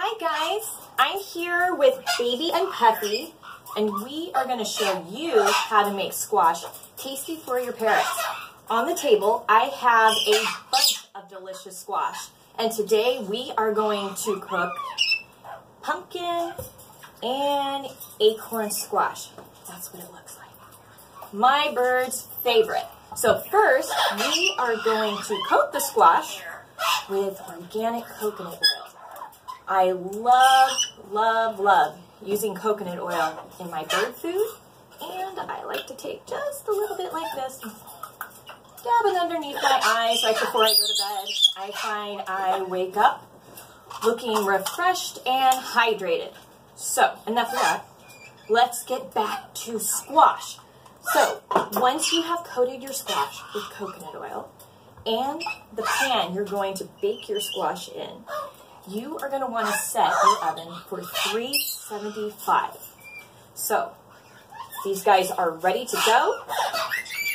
Hi guys, I'm here with Baby and Puffy, and we are going to show you how to make squash tasty for your parents. On the table, I have a bunch of delicious squash, and today we are going to cook pumpkin and acorn squash. That's what it looks like. My bird's favorite. So first, we are going to coat the squash with organic coconut oil. I love, love, love using coconut oil in my bird food. And I like to take just a little bit like this, dab it underneath my eyes right before I go to bed. I find I wake up looking refreshed and hydrated. So, enough of that. Let's get back to squash. So, once you have coated your squash with coconut oil and the pan you're going to bake your squash in, you are going to want to set your oven for 375. So, these guys are ready to go.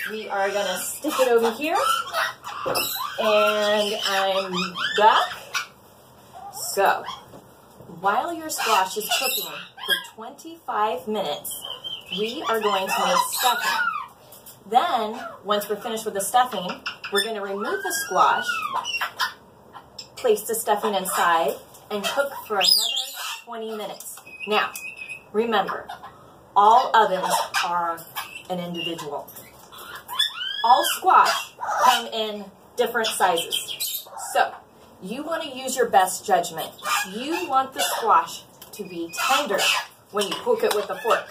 We are going to stick it over here. And I'm back. So, while your squash is cooking for 25 minutes, we are going to make stuffing. Then, once we're finished with the stuffing, we're going to remove the squash, place the stuffing inside, and cook for another 20 minutes. Now, remember, all ovens are an individual. All squash come in different sizes. So, you want to use your best judgment. You want the squash to be tender when you cook it with a fork.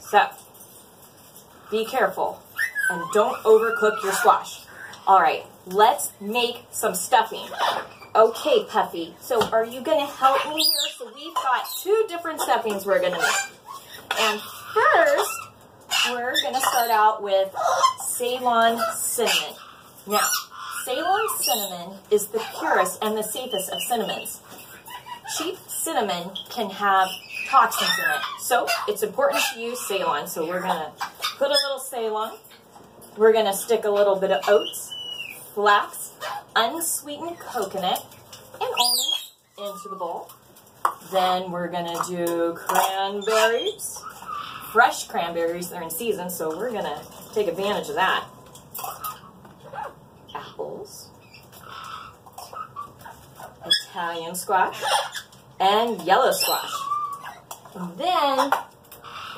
So, be careful and don't overcook your squash. All right, let's make some stuffing. Okay, Puffy, so are you to help me here? So we've got two different stuffings we're to make. And first, we're to start out with Ceylon cinnamon. Now, Ceylon cinnamon is the purest and the safest of cinnamons. Cheap cinnamon can have toxins in it. So it's important to use Ceylon. So we're to put a little Ceylon. We're to stick a little bit of oats, flax, unsweetened coconut, and almonds into the bowl. Then we're to do cranberries. Fresh cranberries, they're in season, so we're to take advantage of that. Apples. Italian squash. And yellow squash. And then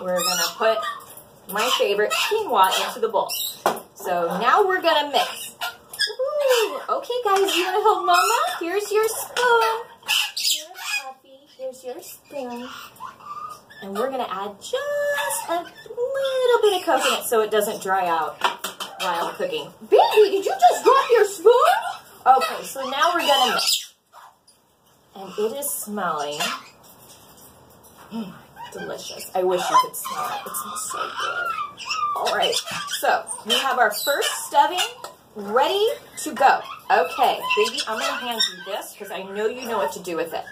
we're to put my favorite quinoa into the bowl. So now we're to mix. Guys, you want to help Mama? Here's your spoon. Here's Puffy. Here's your spoon. And we're going to add just a little bit of coconut so it doesn't dry out while cooking. Baby, did you just drop your spoon? Okay, so now we're going to mix. And it is smelling mm, delicious. I wish you could smell it. It smells so good. All right, so we have our first stuffing ready to go. Okay, baby, I'm to hand you this because I know you know what to do with it.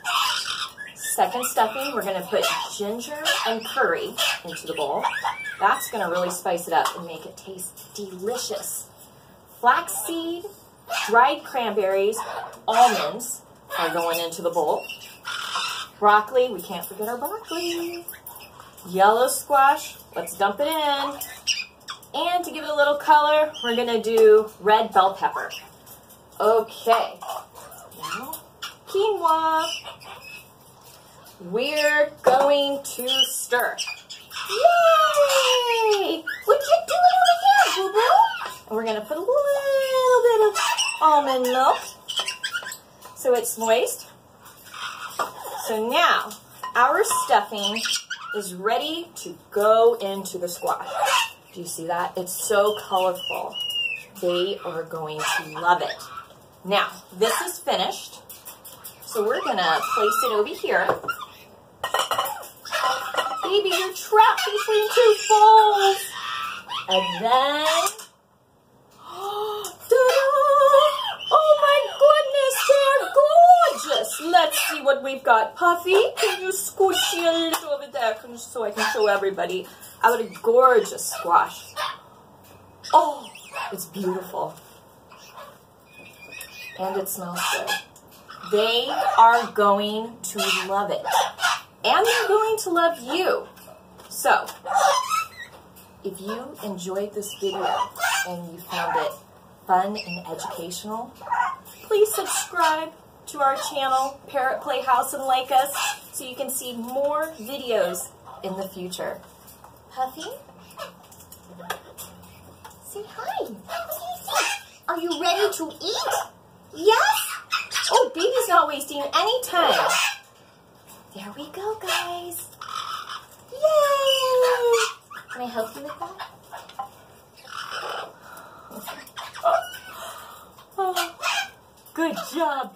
Second stuffing, we're to put ginger and curry into the bowl. That's to really spice it up and make it taste delicious. Flaxseed, dried cranberries, almonds are going into the bowl. Broccoli, we can't forget our broccoli. Yellow squash, let's dump it in. And to give it a little color, we're to do red bell pepper. Okay, now quinoa. We're going to stir. Yay! What you doing over here, boo-boo? And we're to put a little bit of almond milk so it's moist. So now, our stuffing is ready to go into the squash. Do you see that? It's so colorful. They are going to love it. Now, this is finished. So we're to place it over here. Baby, you're trapped between two bowls. And then... Oh my goodness, they're gorgeous. Let's see what we've got. Puffy, can you squish a little over there so I can show everybody I what a gorgeous squash. Oh, it's beautiful. And it smells good. They are going to love it. And they're going to love you. So, if you enjoyed this video and you found it fun and educational, please subscribe to our channel, Parrot Playhouse and Like Us, so you can see more videos in the future. Puffy? Say hi. Are you ready to eat? Yes? Oh, baby's not wasting any time. There we go, guys. Yay! Can I help you with that? Oh. Good job.